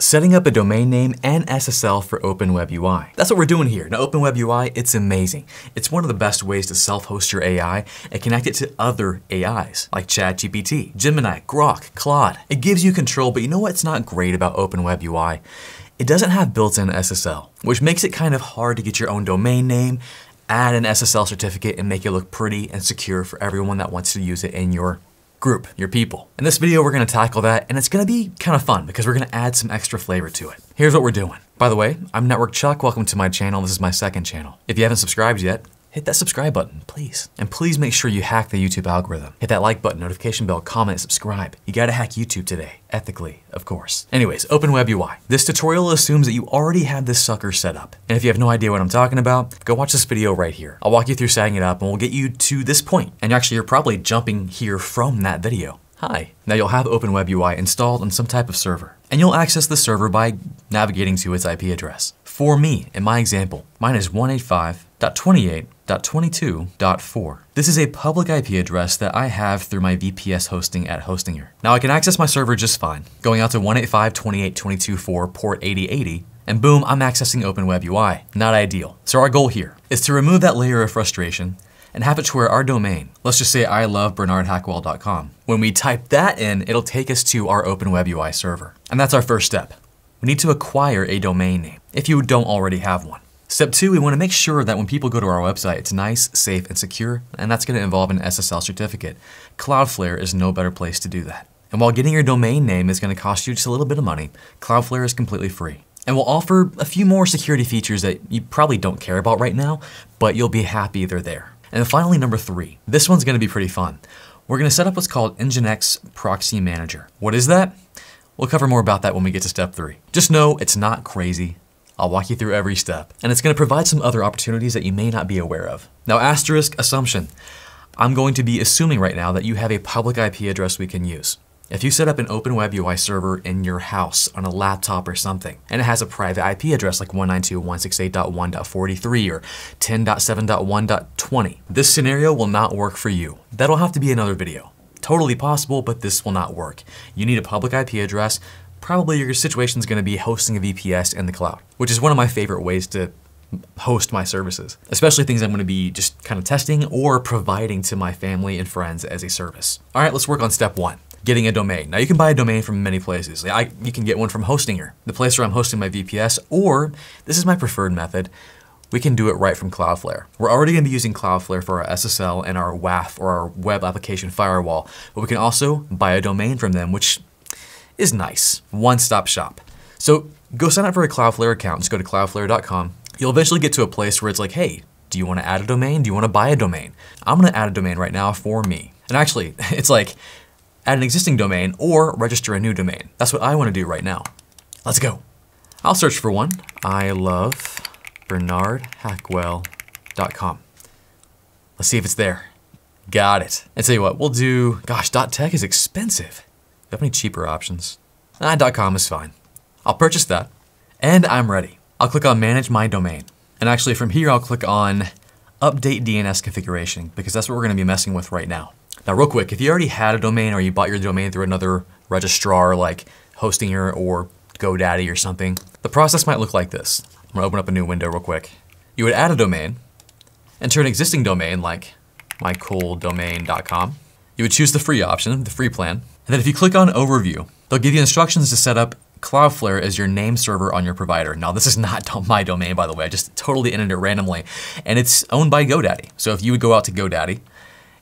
setting up a domain name and SSL for OpenWebUI. That's what we're doing here. Now, OpenWebUI, it's amazing. It's one of the best ways to self-host your AI and connect it to other AIs, like ChatGPT, Gemini, Grok, Claude. It gives you control, but you know what's not great about OpenWebUI? It doesn't have built-in SSL, which makes it kind of hard to get your own domain name, add an SSL certificate, and make it look pretty and secure for everyone that wants to use it in your group, your people. In this video, we're gonna tackle that, and it's gonna be kind of fun because we're gonna add some extra flavor to it. Here's what we're doing. By the way, I'm Network Chuck. Welcome to my channel. This is my second channel. If you haven't subscribed yet, hit that subscribe button, please. And please make sure you hack the YouTube algorithm. Hit that like button, notification bell, comment, subscribe. You gotta hack YouTube today, ethically, of course. Anyways, OpenWebUI. This tutorial assumes that you already have this sucker set up. And if you have no idea what I'm talking about, go watch this video right here. I'll walk you through setting it up and we'll get you to this point. And actually, you're probably jumping here from that video. Hi. Now you'll have OpenWebUI installed on some type of server. And you'll access the server by navigating to its IP address. For me, in my example, mine is 185.28.22.4. This is a public IP address that I have through my VPS hosting at Hostinger. Now I can access my server just fine, going out to 185.28.22.4 port 8080, and boom, I'm accessing OpenWebUI. Not ideal. So our goal here is to remove that layer of frustration and have it to where our domain, let's just say I love bernardhackwell.com. When we type that in, it'll take us to our OpenWebUI server. And that's our first step. We need to acquire a domain name, if you don't already have one. Step two, we want to make sure that when people go to our website, it's nice, safe, and secure, and that's going to involve an SSL certificate. Cloudflare is no better place to do that. And while getting your domain name is going to cost you just a little bit of money, Cloudflare is completely free. And we'll offer a few more security features that you probably don't care about right now, but you'll be happy they're there. And finally, number three. This one's gonna be pretty fun. We're gonna set up what's called Nginx Proxy Manager. What is that? We'll cover more about that when we get to step three. Just know it's not crazy. I'll walk you through every step. And it's gonna provide some other opportunities that you may not be aware of. Now, asterisk assumption. I'm going to be assuming right now that you have a public IP address we can use. If you set up an OpenWebUI server in your house on a laptop or something, and it has a private IP address like 192.168.1.43 or 10.7.1.20, this scenario will not work for you. That'll have to be another video. Totally possible, but this will not work. You need a public IP address. Probably your situation is going to be hosting a VPS in the cloud, which is one of my favorite ways to host my services, especially things I'm going to be just kind of testing or providing to my family and friends as a service. All right, let's work on step one getting a domain. Now you can buy a domain from many places. I, you can get one from Hostinger, the place where I'm hosting my VPS, or this is my preferred method, we can do it right from Cloudflare. We're already gonna be using Cloudflare for our SSL and our WAF or our web application firewall, but we can also buy a domain from them, which is nice. One-stop shop. So go sign up for a Cloudflare account, just go to cloudflare.com. You'll eventually get to a place where it's like, hey, do you wanna add a domain? Do you wanna buy a domain? I'm gonna add a domain right now for me. And actually, it's like, add an existing domain, or register a new domain. That's what I want to do right now. Let's go. I'll search for one. I love bernardhackwell.com. Let's see if it's there. Got it. And tell you what, we'll do, gosh, .tech is expensive. You have any cheaper options? Ah, .com is fine. I'll purchase that, and I'm ready. I'll click on Manage My Domain. And actually from here, I'll click on Update DNS Configuration, because that's what we're gonna be messing with right now. Now real quick, if you already had a domain or you bought your domain through another registrar like Hostinger or GoDaddy or something, the process might look like this. I'm gonna open up a new window real quick. You would add a domain, enter an existing domain like mycooldomain.com. You would choose the free option, the free plan, and then if you click on Overview, they'll give you instructions to set up Cloudflare as your name server on your provider. Now, this is not my domain, by the way. I just totally entered it randomly, and it's owned by GoDaddy. So if you would go out to GoDaddy,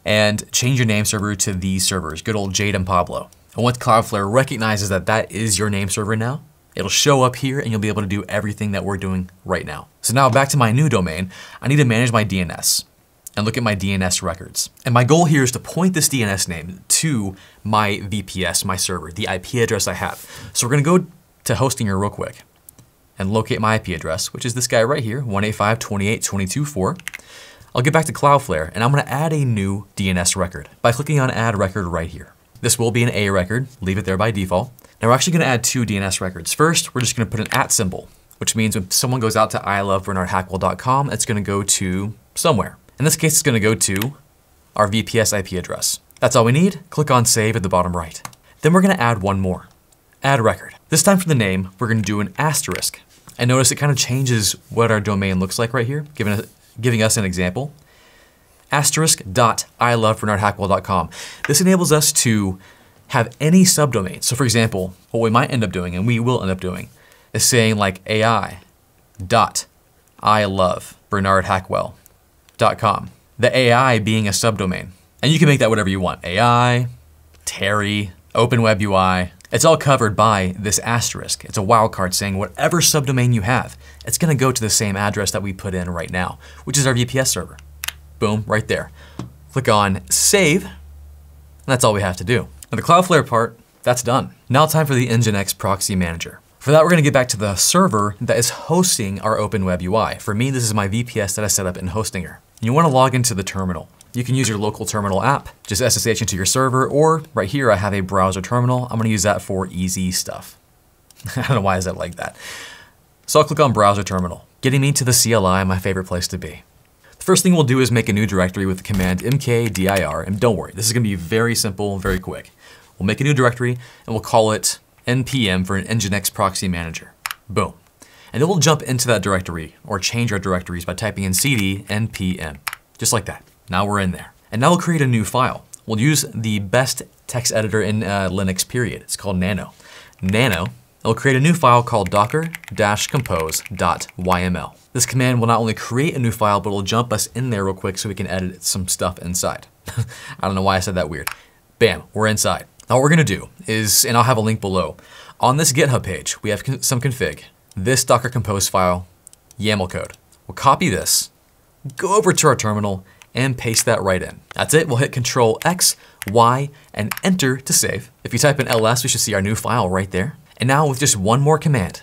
and change your name server to these servers, good old Jade and Pablo. And once Cloudflare recognizes that that is your name server now, it'll show up here and you'll be able to do everything that we're doing right now. So now back to my new domain, I need to manage my DNS and look at my DNS records. And my goal here is to point this DNS name to my VPS, my server, the IP address I have. So we're gonna go to hosting here real quick and locate my IP address, which is this guy right here, 185.28.22.4. I'll get back to Cloudflare and I'm gonna add a new DNS record by clicking on add record right here. This will be an A record, leave it there by default. Now we're actually gonna add two DNS records. First, we're just gonna put an at symbol, which means when someone goes out to ilovebernardhackwell.com, it's gonna go to somewhere. In this case, it's gonna go to our VPS IP address. That's all we need. Click on save at the bottom right. Then we're gonna add one more, add record. This time for the name, we're gonna do an asterisk. And notice it kind of changes what our domain looks like right here, giving us, giving us an example. Asterisk dot ilovebernardhackwell.com. This enables us to have any subdomain. So for example, what we might end up doing, and we will end up doing, is saying like AI dot I love bernardhackwell.com. The AI being a subdomain. And you can make that whatever you want. AI, Terry, OpenWebUI. It's all covered by this asterisk. It's a wildcard saying whatever subdomain you have, it's gonna go to the same address that we put in right now, which is our VPS server. Boom, right there. Click on save, and that's all we have to do. Now the Cloudflare part, that's done. Now time for the Nginx Proxy Manager. For that, we're gonna get back to the server that is hosting our OpenWebUI. For me, this is my VPS that I set up in Hostinger. You wanna log into the terminal. You can use your local terminal app, just SSH into your server, or right here, I have a browser terminal. I'm gonna use that for easy stuff. I don't know why is that like that. So I'll click on browser terminal, getting me to the CLI, my favorite place to be. The first thing we'll do is make a new directory with the command mkdir, and don't worry, this is gonna be very simple, very quick. We'll make a new directory, and we'll call it npm for an nginx proxy manager. Boom. And then we'll jump into that directory, or change our directories by typing in cd npm, just like that. Now we're in there. And now we'll create a new file. We'll use the best text editor in uh, Linux period. It's called Nano. Nano, it'll create a new file called docker-compose.yml. This command will not only create a new file, but it'll jump us in there real quick so we can edit some stuff inside. I don't know why I said that weird. Bam, we're inside. Now what we're gonna do is, and I'll have a link below, on this GitHub page, we have some config, this Docker Compose file, YAML code. We'll copy this, go over to our terminal, and paste that right in. That's it, we'll hit Control X, Y, and Enter to save. If you type in ls, we should see our new file right there. And now with just one more command,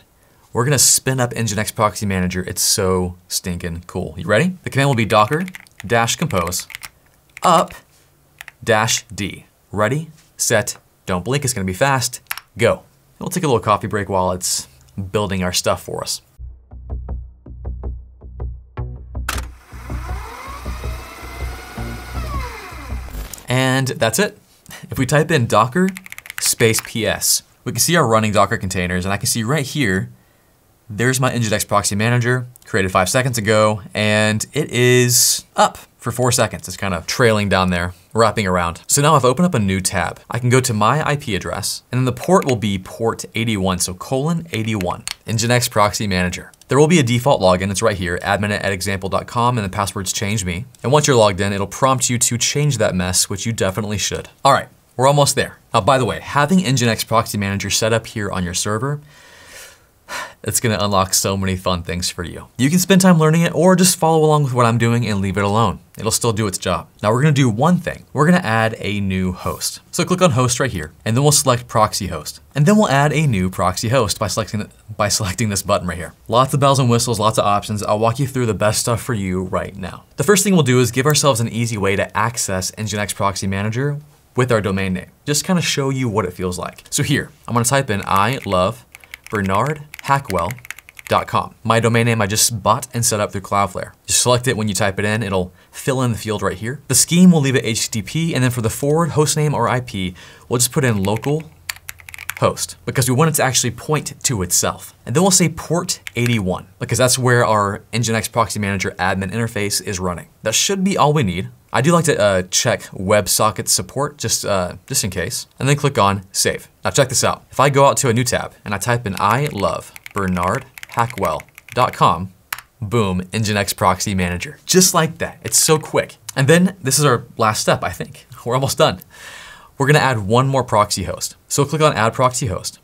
we're gonna spin up Nginx Proxy Manager. It's so stinking cool. You ready? The command will be docker dash compose up dash D. Ready, set, don't blink, it's gonna be fast, go. We'll take a little coffee break while it's building our stuff for us. And that's it. If we type in docker space ps, we can see our running Docker containers, and I can see right here, there's my Nginx proxy manager, created five seconds ago, and it is up for four seconds. It's kind of trailing down there, wrapping around. So now I've opened up a new tab. I can go to my IP address, and then the port will be port 81, so colon 81, in Nginx proxy manager. There will be a default login, it's right here, admin at example.com, and the password's change me. And once you're logged in, it'll prompt you to change that mess, which you definitely should. All right, we're almost there. Now, by the way, having Nginx Proxy Manager set up here on your server it's gonna unlock so many fun things for you. You can spend time learning it or just follow along with what I'm doing and leave it alone. It'll still do its job. Now we're gonna do one thing. We're gonna add a new host. So click on host right here, and then we'll select proxy host. And then we'll add a new proxy host by selecting, by selecting this button right here. Lots of bells and whistles, lots of options. I'll walk you through the best stuff for you right now. The first thing we'll do is give ourselves an easy way to access Nginx Proxy Manager with our domain name. Just kind of show you what it feels like. So here, I'm gonna type in I love bernardhackwell.com. My domain name I just bought and set up through Cloudflare. Just select it when you type it in, it'll fill in the field right here. The scheme will leave it HTTP, and then for the forward hostname or IP, we'll just put in local host because we want it to actually point to itself. And then we'll say port 81 because that's where our Nginx Proxy Manager admin interface is running. That should be all we need. I do like to uh, check WebSocket support just, uh, just in case, and then click on Save. Now check this out. If I go out to a new tab and I type in I love bernardhackwell.com, boom, Nginx Proxy Manager. Just like that. It's so quick. And then this is our last step, I think. We're almost done. We're gonna add one more proxy host. So click on Add Proxy Host.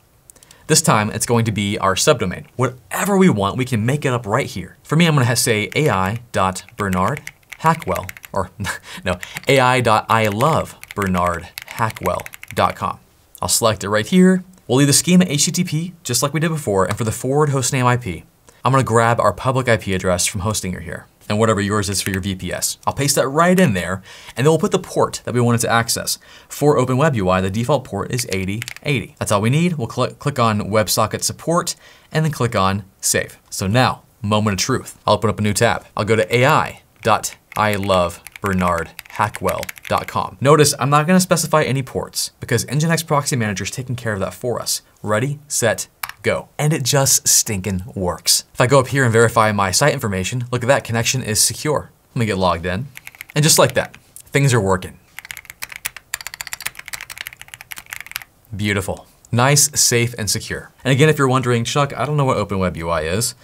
This time, it's going to be our subdomain. Whatever we want, we can make it up right here. For me, I'm gonna say ai.bernardhackwell or no, ai.ilovebernardhackwell.com. I'll select it right here. We'll leave the schema HTTP just like we did before, and for the forward hostname IP, I'm gonna grab our public IP address from Hostinger here, and whatever yours is for your VPS. I'll paste that right in there, and then we'll put the port that we wanted to access. For OpenWebUI, the default port is 8080. That's all we need. We'll cl click on WebSocket support, and then click on save. So now, moment of truth. I'll open up a new tab. I'll go to ai.ilovebernardhackwell.com. Notice I'm not gonna specify any ports because Nginx Proxy Manager is taking care of that for us. Ready, set, go. And it just stinking works. If I go up here and verify my site information, look at that, connection is secure. Let me get logged in. And just like that, things are working. Beautiful. Nice, safe, and secure. And again, if you're wondering, Chuck, I don't know what Open Web UI is,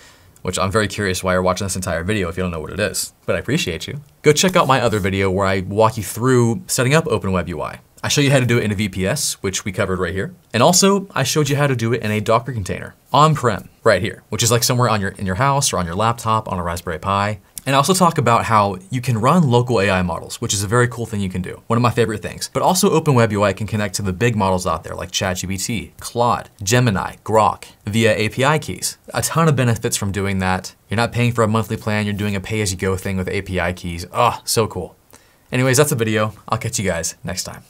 which I'm very curious why you're watching this entire video if you don't know what it is, but I appreciate you. Go check out my other video where I walk you through setting up Open Web UI. I show you how to do it in a VPS, which we covered right here. And also, I showed you how to do it in a Docker container, on-prem, right here, which is like somewhere on your in your house or on your laptop, on a Raspberry Pi. And I also talk about how you can run local AI models, which is a very cool thing you can do. One of my favorite things. But also Open Web UI can connect to the big models out there like ChatGPT, Claude, Gemini, Grok via API keys. A ton of benefits from doing that. You're not paying for a monthly plan, you're doing a pay-as-you-go thing with API keys. Oh, so cool. Anyways, that's the video. I'll catch you guys next time.